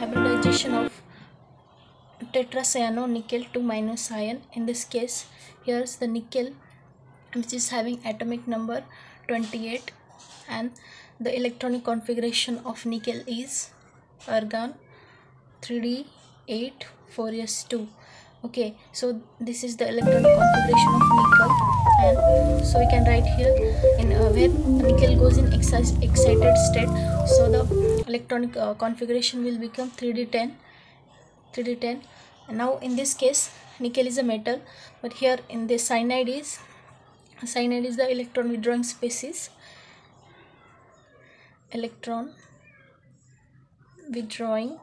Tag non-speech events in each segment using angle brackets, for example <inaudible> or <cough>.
Hybridization of tetracyanonickel to minus ion. In this case, here's the nickel which is having atomic number 28 and the electronic configuration of nickel is argon 3d8 4s2 okay so this is the electronic configuration of nickel. And so we can write here in uh, where nickel goes in exci- excited state. So the electronic uh, configuration will become 3d10 3d10 and now in this case nickel is a metal. But here in this cyanide is cyanide is the electron withdrawing species. Electron withdrawing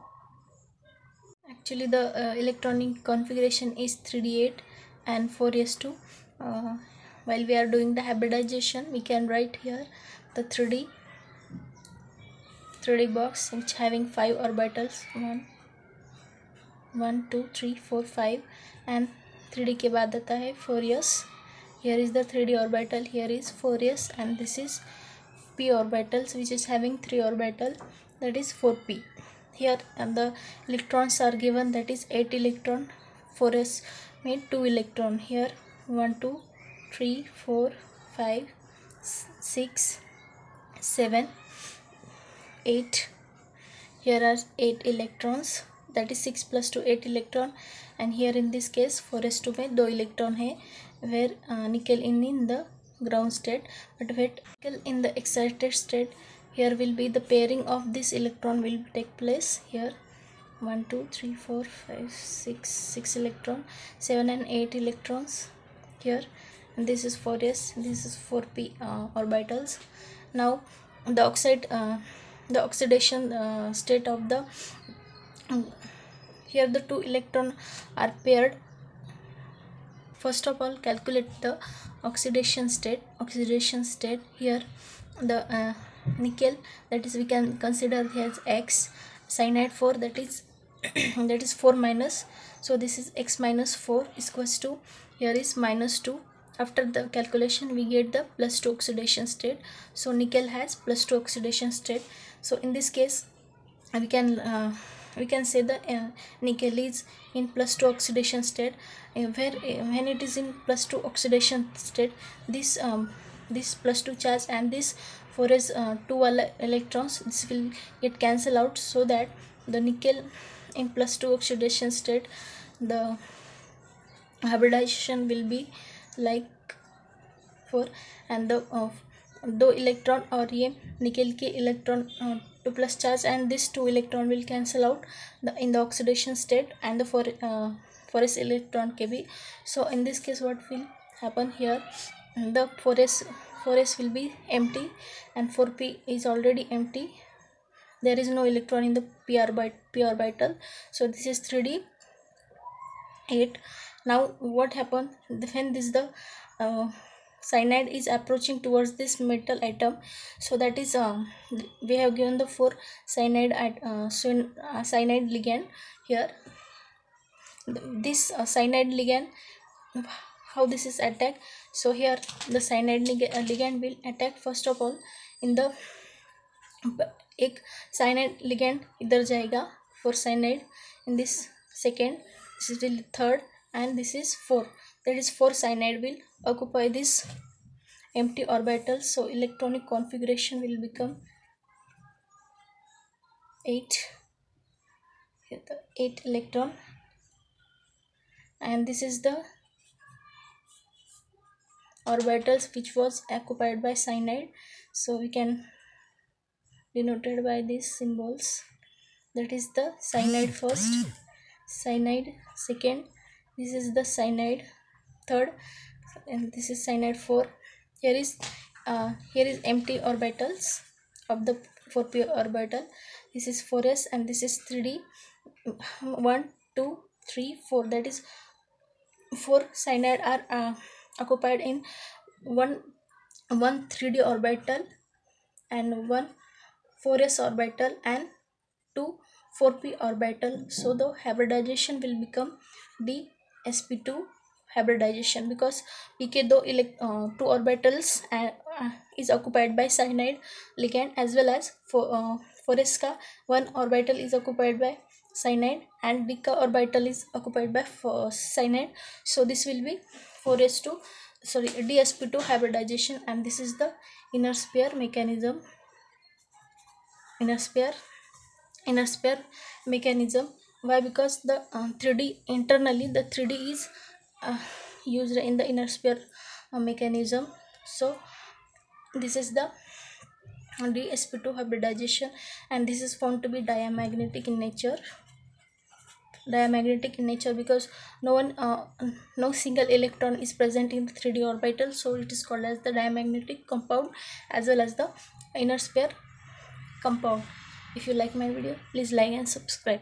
actually the uh, electronic configuration is 3d8 and 4s2 uh, while we are doing the hybridization we can write here the 3d 3d box which having five orbitals one one two three four five and three D के बाद आता है four years here is the 3d orbital here is 4s and this is p orbitals which is having 3 orbital that is 4p here and the electrons are given that is 8 electron 4s made 2 electron here 1 2 3 4 5 6 7 8 here are 8 electrons that is 6 plus 2 8 electron and here in this case 4s2 में दो electron है where uh, nickel in in the ground state but where nickel in the excited state here will be the pairing of this electron will take place. Here 1 2 3 4 5 6 6 electron 7 and 8 electrons. Here and this is 4s this is 4p uh, orbitals. Now the oxide uh, the oxidation uh, state of the here the two electron are paired. First of all calculate the oxidation state oxidation state. Here the uh, nickel that is we can consider as x cyanide 4 that is <coughs> that is 4 minus. So this is x minus 4 is equals to here is minus 2 after the calculation we get the plus 2 oxidation state. So nickel has plus 2 oxidation state. So in this case we can uh, we can say the uh, nickel is in plus 2 oxidation state. Uh, where uh, when it is in plus 2 oxidation state this um, this plus 2 charge and this 4 is uh, 2 ele- electrons this will get cancel out so that the nickel in plus 2 oxidation state the hybridization will be like 4 and the uh, दो electron और ये निकल के electron two plus charge and this two electron will cancel out the in the oxidation state and the for forest electron के भी सो in this case what will happen here the 4s 4s will be empty and 4p is already empty. There is no electron in the p orbital by, orbital so this is 3d 8 now what happened? When this the uh, cyanide is approaching towards this metal atom so that is um, we have given the four cyanide at uh, uh cyanide ligand here. This uh, cyanide ligand how this is attacked? so here the cyanide lig- uh, ligand will attack first of all in the एक cyanide ligand इधर जाएगा for cyanide in this second this is will third and this is 4 that is 4 cyanide will occupy this empty orbital so electronic configuration will become 8 here the 8 electron and this is the orbitals which was occupied by cyanide. So we can denoted by these symbols. That is the cyanide first cyanide second this is the cyanide third and this is cyanide 4 here is uh, here is empty orbitals of the 4p orbital this is 4s and this is 3d 1 2 3 4 that is 4 cyanide are uh, occupied in one one 3d orbital and one 4s orbital and two 4p orbital so the hybridization will become d sp2 hybridization because pk though elect uh, two orbitals uh, uh, is occupied by cyanide ligand as well as for uh, foresca one orbital is occupied by cyanide and deca orbital is occupied by cyanide so this will be 4s2 sorry dsp2 hybridization and this is the inner sphere mechanism. Inner sphere inner sphere mechanism. Why? Because the uh, 3d internally the 3d is uh, used in the inner sphere uh, mechanism. So this is the dsp2 hybridization and this is found to be diamagnetic in nature diamagnetic in nature because no one uh, no single electron is present in the 3d orbital so it is called as the diamagnetic compound as well as the inner sphere compound. If you like my video please like and subscribe